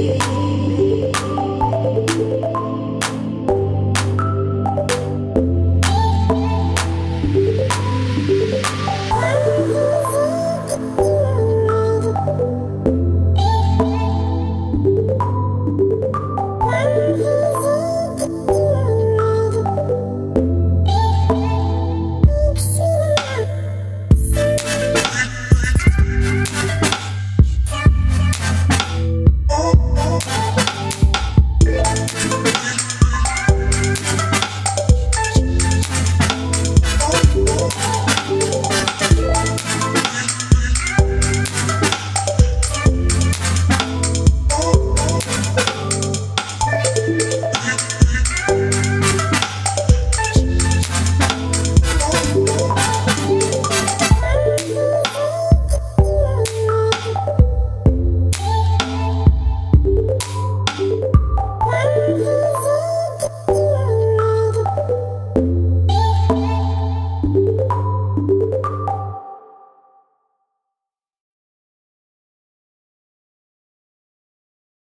me.